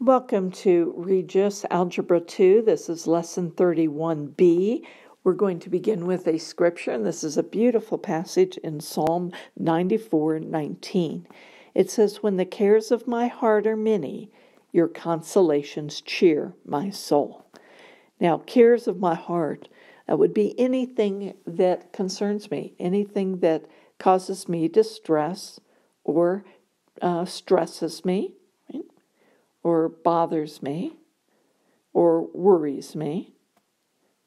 Welcome to Regis Algebra 2. This is lesson 31b. We're going to begin with a scripture, and this is a beautiful passage in Psalm 94 19. It says, When the cares of my heart are many, your consolations cheer my soul. Now, cares of my heart, that would be anything that concerns me, anything that causes me distress or uh, stresses me or bothers me or worries me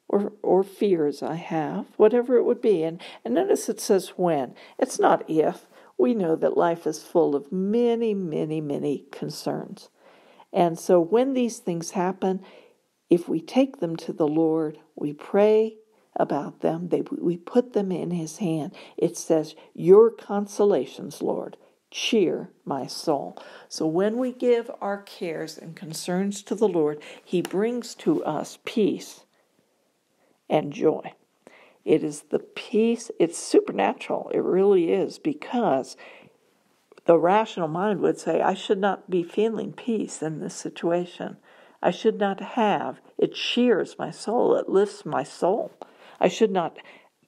or or fears I have, whatever it would be. And and notice it says when. It's not if. We know that life is full of many, many, many concerns. And so when these things happen, if we take them to the Lord, we pray about them, they, we put them in His hand. It says, Your consolations, Lord, cheer my soul. So when we give our cares and concerns to the Lord, He brings to us peace and joy. It is the peace, it's supernatural. It really is because the rational mind would say, I should not be feeling peace in this situation. I should not have. It cheers my soul, it lifts my soul. I should not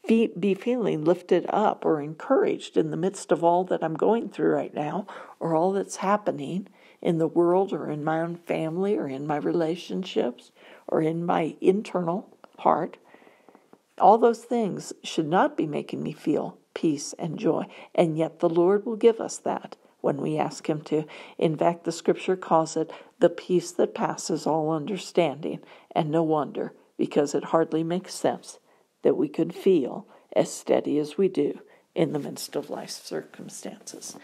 be feeling lifted up or encouraged in the midst of all that I'm going through right now or all that's happening in the world or in my own family or in my relationships or in my internal heart. All those things should not be making me feel peace and joy, and yet the Lord will give us that when we ask Him to. In fact, the scripture calls it the peace that passes all understanding, and no wonder, because it hardly makes sense that we could feel as steady as we do in the midst of life's circumstances.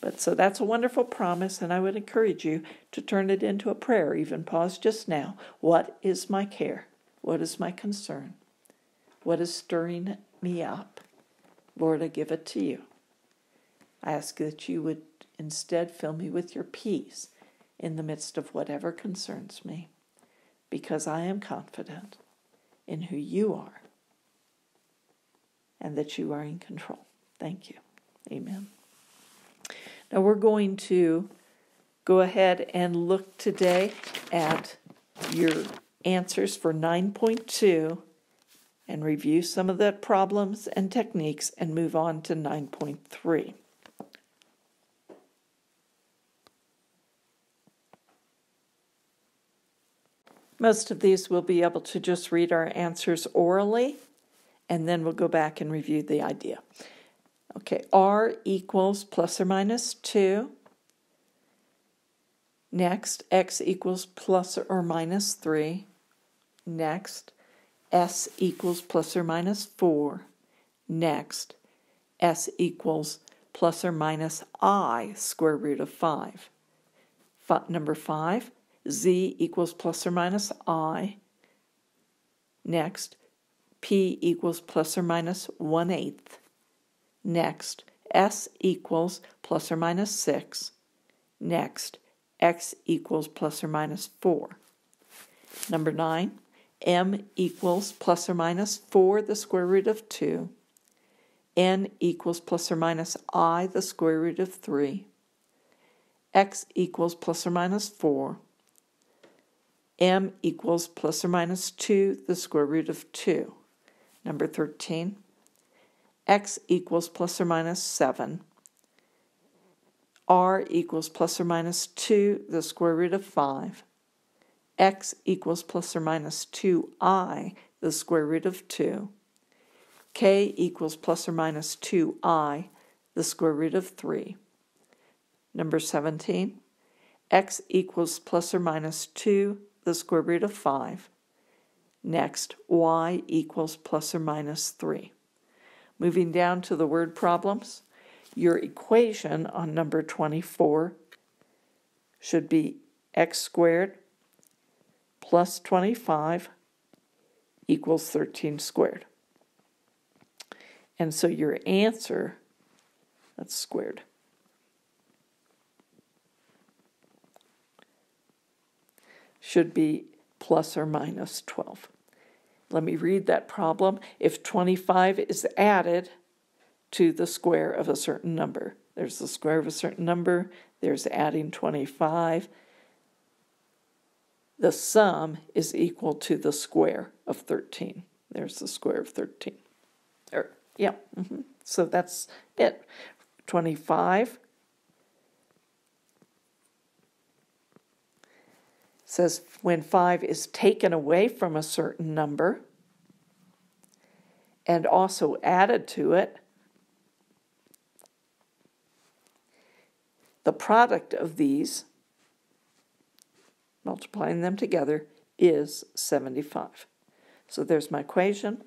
But so that's a wonderful promise, and I would encourage you to turn it into a prayer. Even pause just now. What is my care? What is my concern? What is stirring me up? Lord, I give it to you. I ask that you would instead fill me with your peace in the midst of whatever concerns me, because I am confident in who you are and that you are in control. Thank you. Amen. Now we're going to go ahead and look today at your answers for 9.2 and review some of the problems and techniques and move on to 9.3. Most of these we'll be able to just read our answers orally and then we'll go back and review the idea. Okay, r equals plus or minus 2. Next, x equals plus or minus 3. Next, s equals plus or minus 4. Next, s equals plus or minus i square root of 5. F- number 5, z equals plus or minus i. Next, P equals plus or minus 1 eighth. Next, S equals plus or minus 6. Next, X equals plus or minus 4. Number 9, M equals plus or minus 4 the square root of 2. N equals plus or minus I the square root of 3. X equals plus or minus 4. M equals plus or minus 2 the square root of 2. Number 13, x equals plus or minus 7. r equals plus or minus 2, the square root of 5. x equals plus or minus 2i, the square root of 2. k equals plus or minus 2i, the square root of 3. Number 17, x equals plus or minus 2, the square root of 5. Next, y equals plus or minus 3. Moving down to the word problems, your equation on number 24 should be x squared plus 25 equals 13 squared. And so your answer, that's squared, should be plus or minus 12. Let me read that problem. If 25 is added to the square of a certain number, there's the square of a certain number, there's adding 25. the sum is equal to the square of 13. There's the square of 13. Or, yeah, mm-hmm. so that's it. 25 says when 5 is taken away from a certain number and also added to it, the product of these, multiplying them together, is 75. So there's my equation.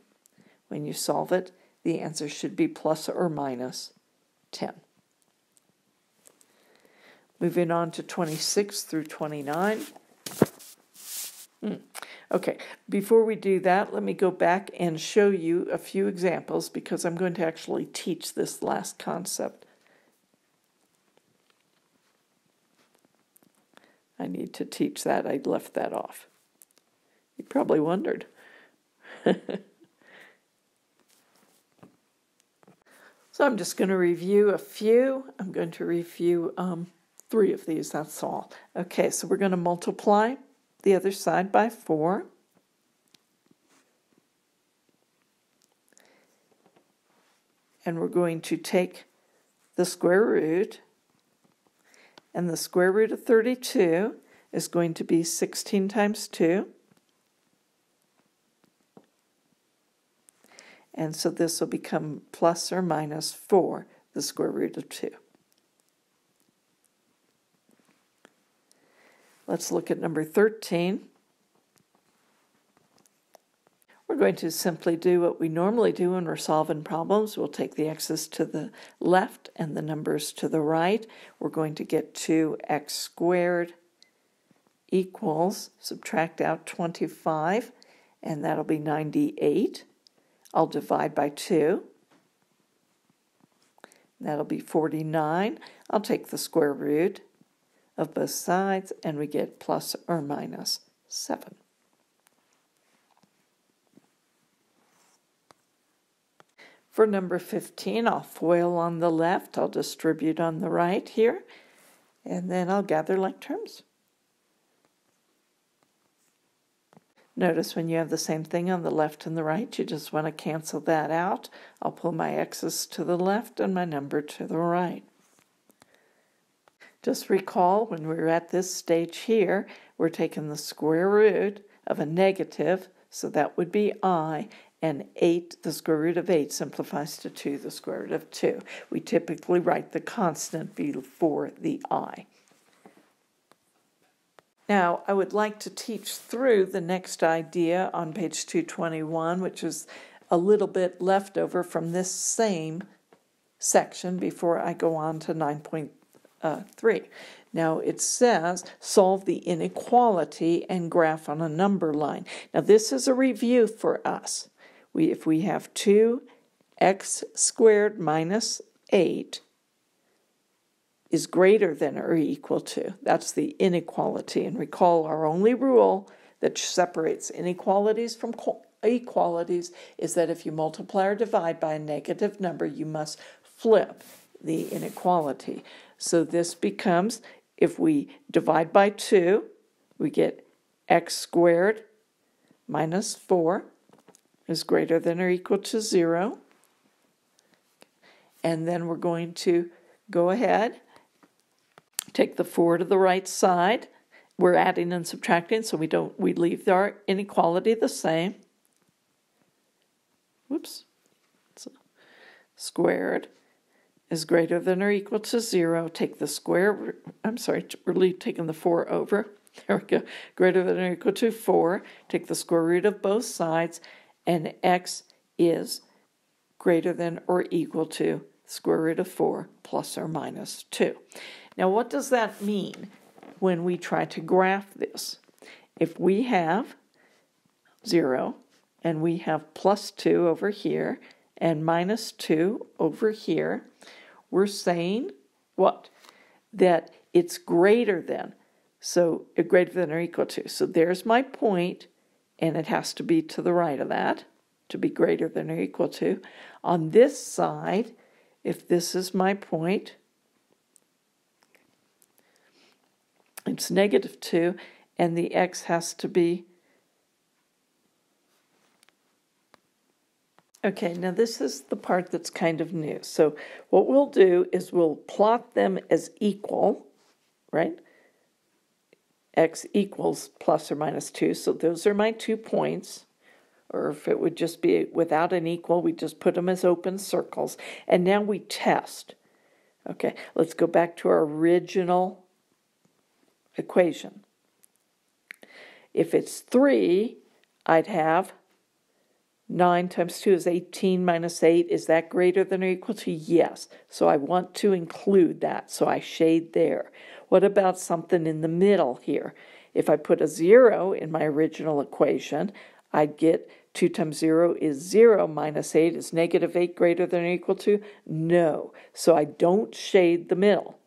When you solve it, the answer should be plus or minus 10. Moving on to 26 through 29. Hmm. Okay, before we do that, let me go back and show you a few examples because I'm going to actually teach this last concept. I need to teach that. I left that off. You probably wondered. so I'm just going to review a few. I'm going to review um, three of these, that's all. Okay, so we're going to multiply the other side by 4. And we're going to take the square root, and the square root of 32 is going to be 16 times 2. And so this will become plus or minus 4, the square root of 2. Let's look at number 13. We're going to simply do what we normally do when we're solving problems. We'll take the x's to the left and the numbers to the right. We're going to get 2x squared equals, subtract out 25, and that'll be 98. I'll divide by 2. That'll be 49. I'll take the square root of both sides and we get plus or minus 7. For number 15, I'll FOIL on the left, I'll distribute on the right here, and then I'll gather like terms. Notice when you have the same thing on the left and the right, you just want to cancel that out. I'll pull my x's to the left and my number to the right. Just recall when we are at this stage here, we're taking the square root of a negative, so that would be i, and 8, the square root of 8 simplifies to 2, the square root of 2. We typically write the constant before the i. Now, I would like to teach through the next idea on page 221, which is a little bit left over from this same section before I go on to 9.3 uh, 3. Now it says solve the inequality and graph on a number line. Now this is a review for us. We, if we have 2x squared minus 8 is greater than or equal to, that's the inequality. And recall our only rule that separates inequalities from equalities is that if you multiply or divide by a negative number, you must flip the inequality. So this becomes, if we divide by 2, we get x squared minus 4 is greater than or equal to 0. And then we're going to go ahead, take the 4 to the right side. We're adding and subtracting, so we don't we leave our inequality the same. Whoops. So squared is greater than or equal to 0, take the square, I'm sorry, we're taking the 4 over. There we go. Greater than or equal to 4, take the square root of both sides, and x is greater than or equal to square root of 4 plus or minus 2. Now, what does that mean when we try to graph this? If we have 0 and we have plus 2 over here and minus 2 over here, we're saying what? That it's greater than. So uh, greater than or equal to. So there's my point, and it has to be to the right of that to be greater than or equal to. On this side, if this is my point, it's negative 2, and the x has to be Okay, now this is the part that's kind of new. So what we'll do is we'll plot them as equal, right? x equals plus or minus 2. So those are my two points. Or if it would just be without an equal, we just put them as open circles. And now we test. Okay, let's go back to our original equation. If it's 3, I'd have 9 times 2 is 18 minus 8. Is that greater than or equal to? Yes. So I want to include that. So I shade there. What about something in the middle here? If I put a 0 in my original equation, I'd get 2 times 0 is 0 minus 8. Is negative 8 greater than or equal to? No. So I don't shade the middle.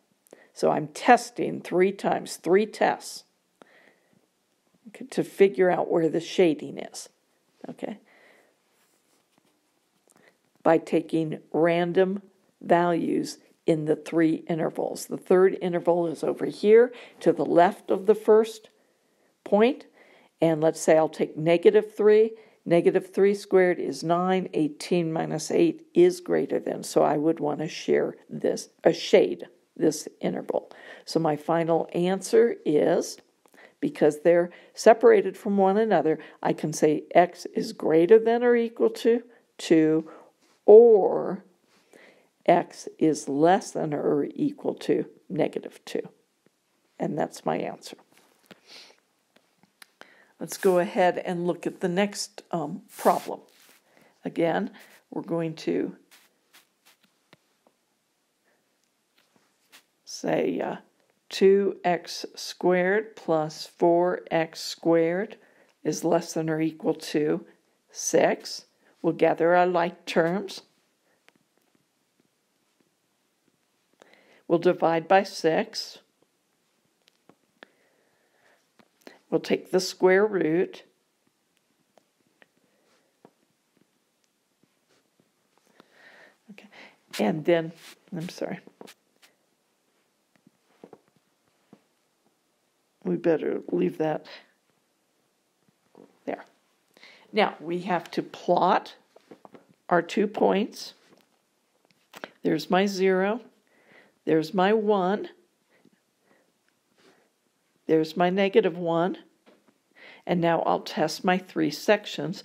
So I'm testing three times, three tests to figure out where the shading is. Okay by taking random values in the three intervals. The third interval is over here to the left of the first point, and let's say I'll take negative 3. Negative 3 squared is 9. 18 minus 8 is greater than, so I would want to share this, a shade this interval. So my final answer is because they're separated from one another, I can say x is greater than or equal to 2 or x is less than or equal to negative 2. And that's my answer. Let's go ahead and look at the next um, problem. Again, we're going to say uh, 2x squared plus 4x squared is less than or equal to 6. We'll gather our like terms. We'll divide by 6. We'll take the square root. Okay. And then, I'm sorry. We better leave that now we have to plot our two points. There's my zero. There's my one. There's my negative one. And now I'll test my three sections.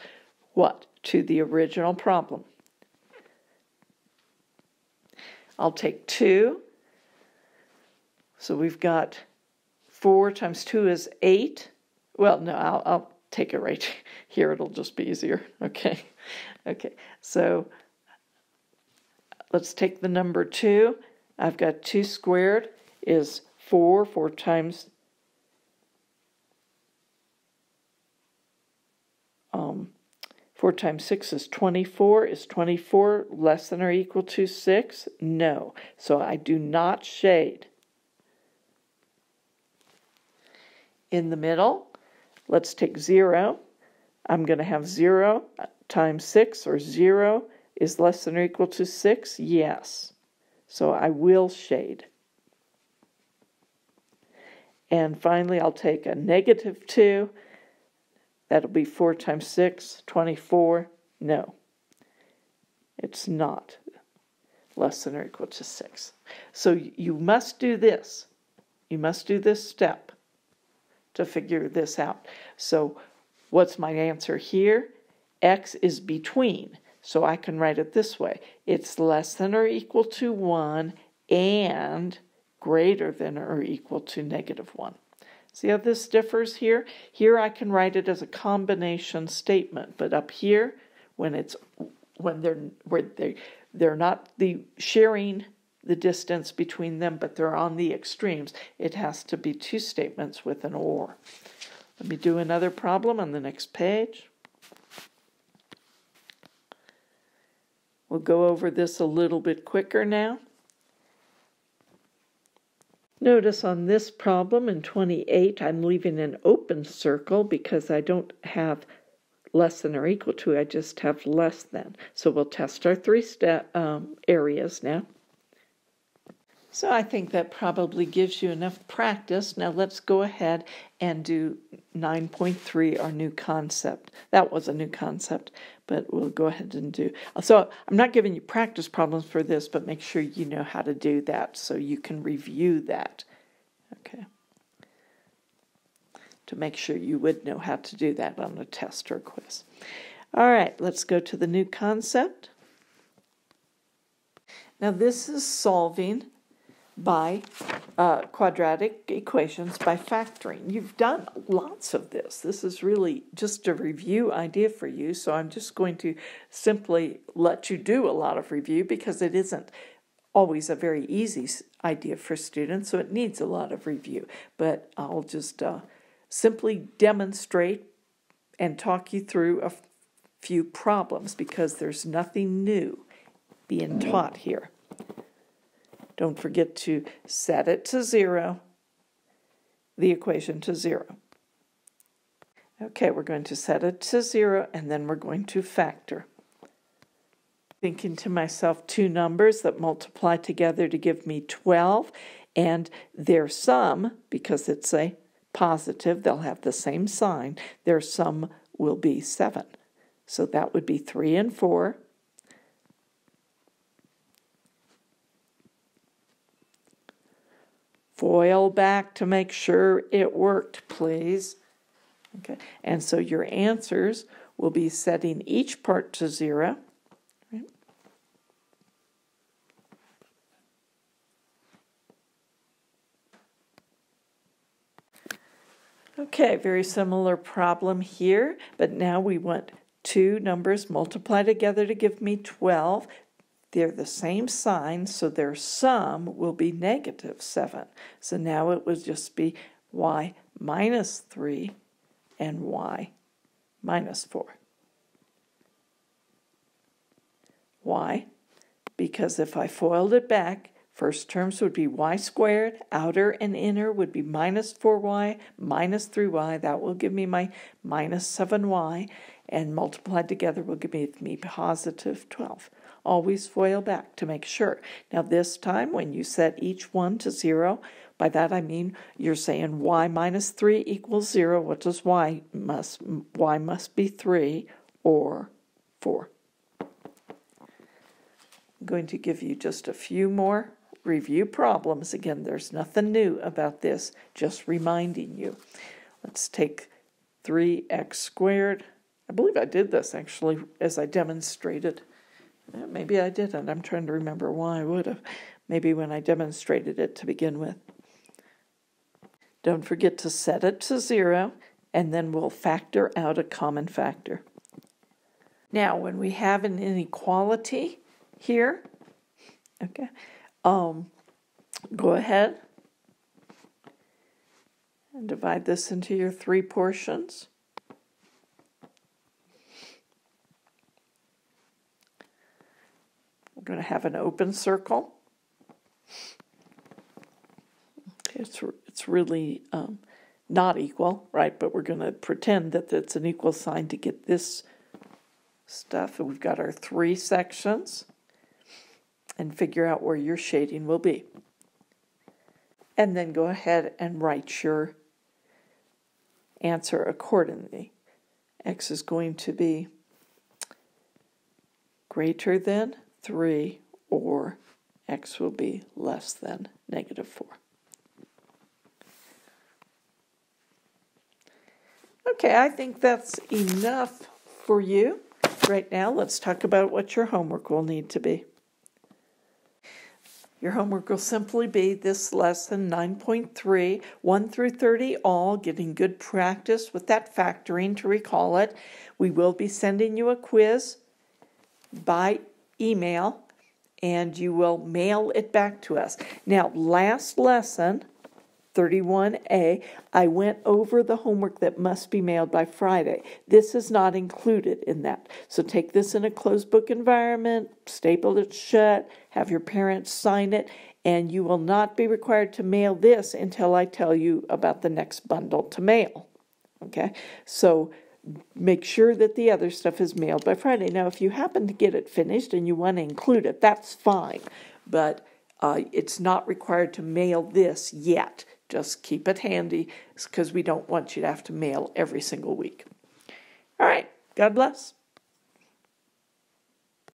What? To the original problem. I'll take 2. So we've got 4 times 2 is 8. Well, no, I'll, I'll take it right here. It'll just be easier. Okay. Okay. So let's take the number 2. I've got 2 squared is 4. 4 times um, 4 times 6 is 24. Is 24 less than or equal to 6? No. So I do not shade. In the middle, Let's take 0. I'm going to have 0 times 6, or 0 is less than or equal to 6. Yes. So I will shade. And finally, I'll take a negative 2. That'll be 4 times 6, 24. No, it's not less than or equal to 6. So you must do this. You must do this step to figure this out. So what's my answer here? X is between. So I can write it this way. It's less than or equal to 1 and greater than or equal to negative 1. See how this differs here? Here I can write it as a combination statement, but up here, when it's when they're where they they're not the sharing the distance between them, but they're on the extremes. It has to be two statements with an or. Let me do another problem on the next page. We'll go over this a little bit quicker now. Notice on this problem in 28, I'm leaving an open circle because I don't have less than or equal to, I just have less than. So we'll test our three step um, areas now. So I think that probably gives you enough practice. Now let's go ahead and do 9.3, our new concept. That was a new concept, but we'll go ahead and do. So I'm not giving you practice problems for this, but make sure you know how to do that so you can review that. Okay. To make sure you would know how to do that on a test or quiz. All right, let's go to the new concept. Now this is solving by uh, quadratic equations by factoring. You've done lots of this. This is really just a review idea for you, so I'm just going to simply let you do a lot of review because it isn't always a very easy idea for students, so it needs a lot of review. But I'll just uh, simply demonstrate and talk you through a few problems because there's nothing new being taught here. Don't forget to set it to zero, the equation to zero. Okay, we're going to set it to zero and then we're going to factor. Thinking to myself, two numbers that multiply together to give me 12 and their sum, because it's a positive, they'll have the same sign, their sum will be 7. So that would be 3 and 4 foil back to make sure it worked, please. Okay, and so your answers will be setting each part to zero. Okay, very similar problem here, but now we want two numbers multiply together to give me 12. They're the same sign, so their sum will be negative 7. So now it would just be y minus 3 and y minus 4. Why? Because if I foiled it back, first terms would be y squared, outer and inner would be minus 4y, minus 3y. That will give me my minus 7y, and multiplied together will give me, me positive 12 always foil back to make sure. Now, this time, when you set each one to zero, by that I mean you're saying y minus 3 equals 0. What does y must? y must be 3 or 4. I'm going to give you just a few more review problems. Again, there's nothing new about this, just reminding you. Let's take 3x squared. I believe I did this actually as I demonstrated. Maybe I didn't. I'm trying to remember why I would have. Maybe when I demonstrated it to begin with. Don't forget to set it to zero, and then we'll factor out a common factor. Now, when we have an inequality here, okay, um, go ahead and divide this into your three portions. Going to have an open circle. It's, it's really um, not equal, right? But we're going to pretend that it's an equal sign to get this stuff. And we've got our three sections and figure out where your shading will be. And then go ahead and write your answer accordingly. X is going to be greater than 3 or x will be less than negative 4. Okay, I think that's enough for you. Right now, let's talk about what your homework will need to be. Your homework will simply be this lesson 9.3, 1 through 30, all getting good practice with that factoring to recall it. We will be sending you a quiz by email and you will mail it back to us. Now, last lesson, 31A, I went over the homework that must be mailed by Friday. This is not included in that. So take this in a closed book environment, staple it shut, have your parents sign it, and you will not be required to mail this until I tell you about the next bundle to mail. Okay? So make sure that the other stuff is mailed by Friday. Now, if you happen to get it finished and you want to include it, that's fine. But Uh, it's not required to mail this yet. Just keep it handy because we don't want you to have to mail every single week. All right. God bless.